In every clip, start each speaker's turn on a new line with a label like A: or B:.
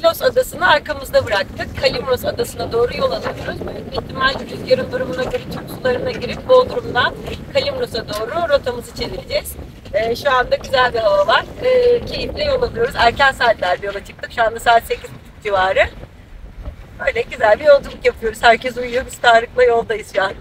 A: Kilos adasını arkamızda bıraktık. Kalimros adasına doğru yol alıyoruz. Büyük ihtimal rüzgarın durumuna göre Türk sularına girip Bodrum'dan Kalimros'a doğru rotamızı çevireceğiz. Ee, şu anda güzel bir hava var. Ee, keyifle yol alıyoruz. Erken saatlerde yola çıktık. Şu anda saat 8.30 civarı. Öyle güzel bir yolculuk yapıyoruz. Herkes uyuyor. Biz Tarık'la yoldayız şu an.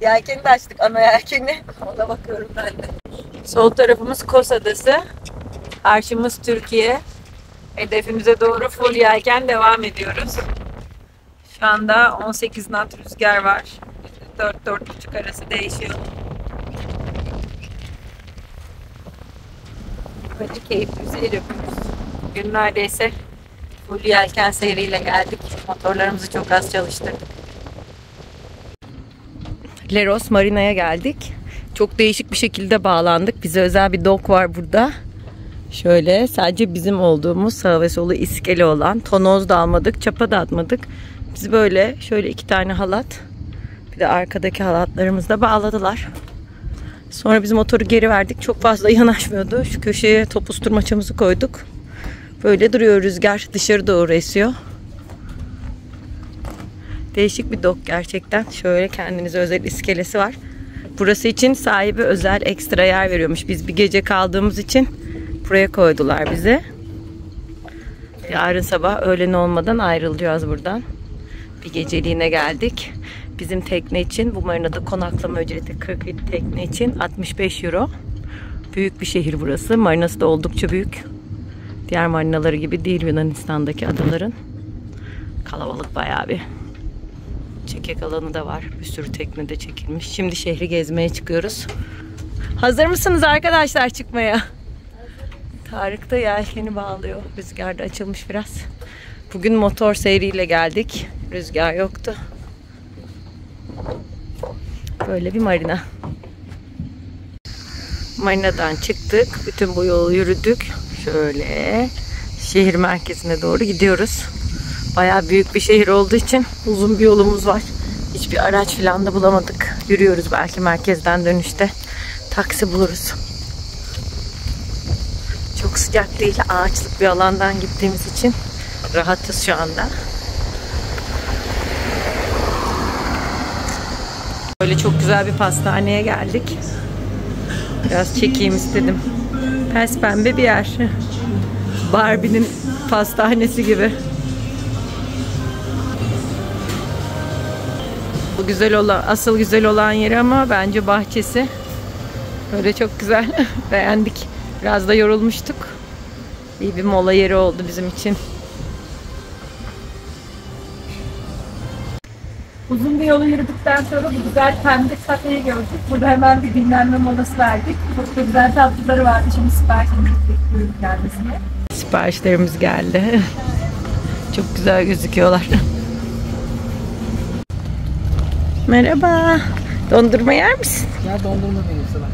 A: Yelkeni de açtık. Ana yelkeni. Ona bakıyorum ben de. Sol tarafımız Kos Adası. Karşımız Türkiye. Hedefimize doğru full yelken devam ediyoruz. Şu anda 18 knot rüzgar var. 4-4,5 arası değişiyor. Böyle keyifli seyir yapıyoruz. Neredeyse full yelken seyriyle geldik. Motorlarımızı çok az çalıştırdık. Leros Marina'ya geldik. Çok değişik bir şekilde bağlandık. Bize özel bir dok var burada. Şöyle sadece bizim olduğumuz sağ ve solu iskele olan tonoz da almadık, çapa da atmadık. Biz böyle şöyle iki tane halat bir de arkadaki halatlarımızda bağladılar. Sonra biz motoru geri verdik. Çok fazla yanaşmıyordu. Şu köşeye topusturmaçamızı koyduk. Böyle duruyor rüzgar dışarı doğru esiyor. Değişik bir dok gerçekten. Şöyle kendinize özel iskelesi var. Burası için sahibi özel ekstra yer veriyormuş. Biz bir gece kaldığımız için buraya koydular bizi. Yarın sabah öğlen olmadan ayrılacağız buradan. Bir geceliğine geldik. Bizim tekne için bu marinada konaklama ücreti 47 tekne için 65 euro. Büyük bir şehir burası. Marinası da oldukça büyük. Diğer marinaları gibi değil Yunanistan'daki adaların. Kalabalık bayağı bir. Çekek alanı da var. Bir sürü tekne de çekilmiş. Şimdi şehri gezmeye çıkıyoruz. Hazır mısınız arkadaşlar çıkmaya? Tarık da yelkeni bağlıyor. Rüzgar da açılmış biraz. Bugün motor seyriyle geldik. Rüzgar yoktu. Böyle bir marina. Marinadan çıktık. Bütün bu yolu yürüdük. Şöyle şehir merkezine doğru gidiyoruz. Bayağı büyük bir şehir olduğu için uzun bir yolumuz var. Hiçbir araç falan da bulamadık. Yürüyoruz belki merkezden dönüşte. Taksi buluruz. Çok sıcak değil. Ağaçlık bir alandan gittiğimiz için rahatız şu anda. Böyle çok güzel bir pastaneye geldik. Biraz çekeyim istedim. Pes pembe bir yer. Barbie'nin pastanesi gibi. Güzel olan, asıl güzel olan yeri ama bence bahçesi. Böyle çok güzel. Beğendik. Biraz da yorulmuştuk. İyi bir mola yeri oldu bizim için.
B: Uzun bir yolu yürüdükten sonra bu güzel pembe kafeyi gördük. Burada hemen bir dinlenme molası verdik. Çok güzel tatlıları vardı. Şimdi siparişini bekliyoruz kendisine.
A: Siparişlerimiz geldi. Çok güzel gözüküyorlar. Merhaba. Dondurma yer misin?
C: Ya dondurma vereyim sana.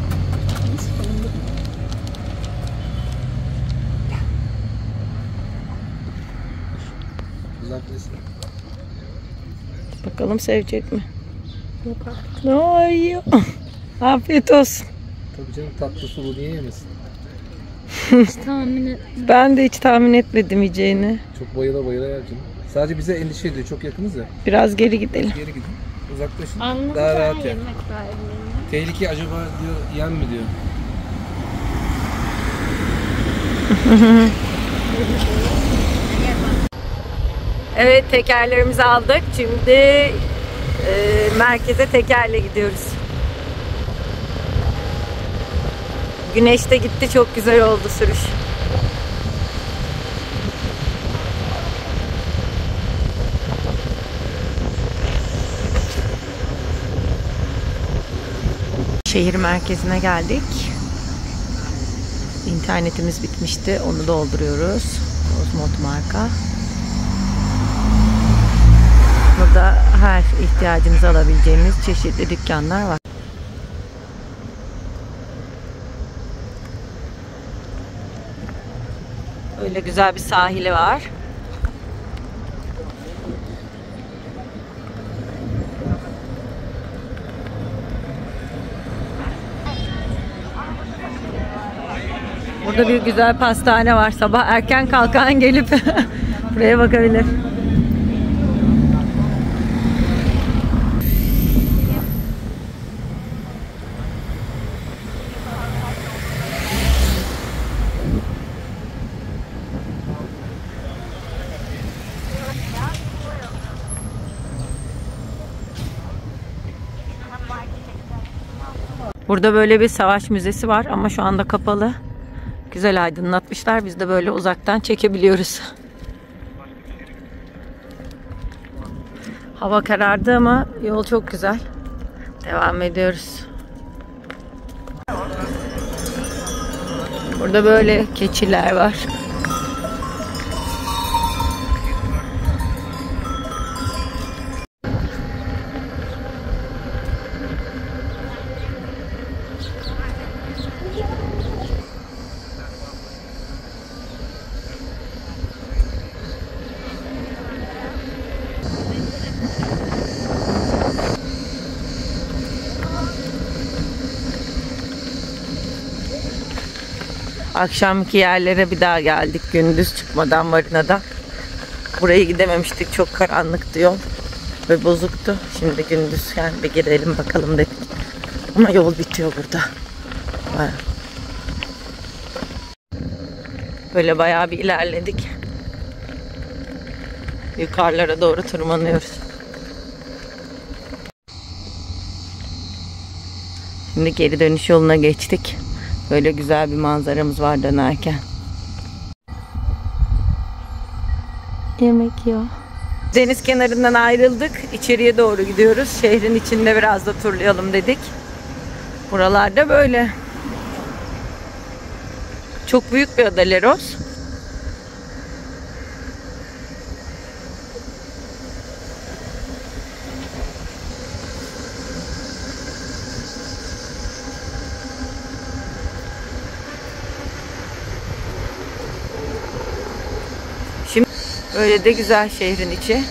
A: Bakalım sevecek mi? Ay, afiyet olsun.
C: Tabii canım tatlı sulu niye yemesin?
D: tahmin et.
A: Ben de hiç tahmin etmedim yiyeceğini.
C: Çok bayıla bayıla yer canım. Sadece bize endişe ediyor. Çok yakınız ya.
A: Biraz geri gidelim.
C: Geri gidin. Uzaklaşın.
D: Anladım
C: Daha rahat yer.
D: yemek sahibiyim.
C: Tehlike acaba diyor yen mi diyor.
A: Evet tekerlerimizi aldık. Şimdi e, merkeze tekerle gidiyoruz. Güneş de gitti. Çok güzel oldu sürüş. Şehir merkezine geldik. İnternetimiz bitmişti. Onu dolduruyoruz. Ozmot marka. Burada her ihtiyacınızı alabileceğiniz çeşitli dükkanlar var. Öyle güzel bir sahili var. Burada bir güzel pastane var. Sabah erken kalkan gelip buraya bakabilir. Burada böyle bir savaş müzesi var ama şu anda kapalı. Güzel aydınlatmışlar. Biz de böyle uzaktan çekebiliyoruz. Hava karardı ama yol çok güzel. Devam ediyoruz. Burada böyle keçiler var. Akşamki yerlere bir daha geldik gündüz çıkmadan marinada. Buraya gidememiştik çok karanlıktı yol ve bozuktu. Şimdi gündüz yani bir girelim bakalım dedik. Ama yol bitiyor burada. Bayağı. Böyle bayağı bir ilerledik. Yukarılara doğru tırmanıyoruz. Şimdi geri dönüş yoluna geçtik. Böyle güzel bir manzaramız var dönerken. Yemek yiyor. Deniz kenarından ayrıldık. İçeriye doğru gidiyoruz. Şehrin içinde biraz da turlayalım dedik. Buralarda böyle. Çok büyük bir ada Leros. Böyle de güzel şehrin içi.